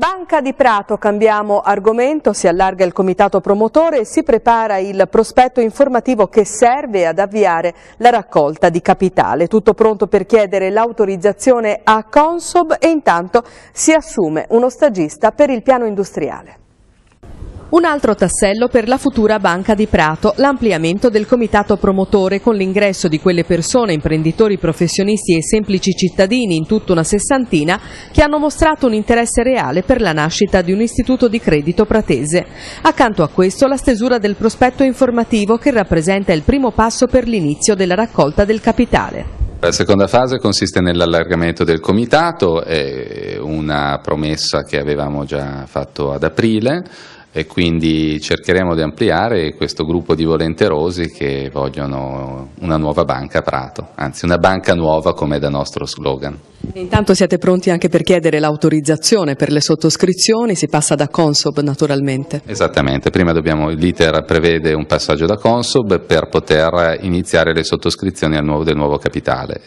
Banca di Prato, cambiamo argomento, si allarga il comitato promotore e si prepara il prospetto informativo che serve ad avviare la raccolta di capitale. Tutto pronto per chiedere l'autorizzazione a Consob e intanto si assume uno stagista per il piano industriale. Un altro tassello per la futura Banca di Prato, l'ampliamento del comitato promotore con l'ingresso di quelle persone, imprenditori professionisti e semplici cittadini in tutta una sessantina che hanno mostrato un interesse reale per la nascita di un istituto di credito pratese. Accanto a questo la stesura del prospetto informativo che rappresenta il primo passo per l'inizio della raccolta del capitale. La seconda fase consiste nell'allargamento del comitato, è una promessa che avevamo già fatto ad aprile e quindi cercheremo di ampliare questo gruppo di volenterosi che vogliono una nuova banca Prato, anzi una banca nuova come da nostro slogan. Intanto siete pronti anche per chiedere l'autorizzazione per le sottoscrizioni, si passa da Consob naturalmente. Esattamente, prima dobbiamo, l'iter prevede un passaggio da Consob per poter iniziare le sottoscrizioni nuovo, del nuovo capitale.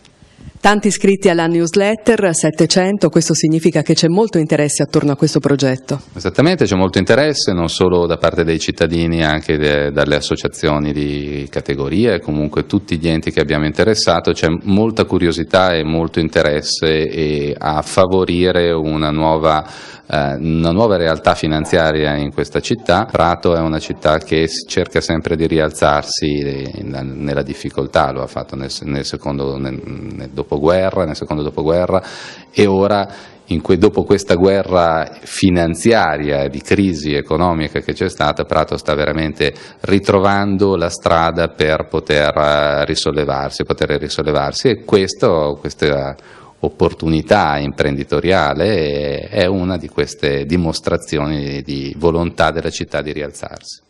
Tanti iscritti alla newsletter, 700, questo significa che c'è molto interesse attorno a questo progetto. Esattamente, c'è molto interesse non solo da parte dei cittadini, anche de, dalle associazioni di categoria e comunque tutti gli enti che abbiamo interessato, c'è molta curiosità e molto interesse a favorire una nuova eh, una nuova realtà finanziaria in questa città. Prato è una città che cerca sempre di rialzarsi nella difficoltà, lo ha fatto nel, nel secondo nel, nel dopoguerra, nel secondo dopoguerra e ora Que, dopo questa guerra finanziaria di crisi economica che c'è stata, Prato sta veramente ritrovando la strada per poter eh, risollevarsi, poter risollevarsi e questo, questa opportunità imprenditoriale è una di queste dimostrazioni di volontà della città di rialzarsi.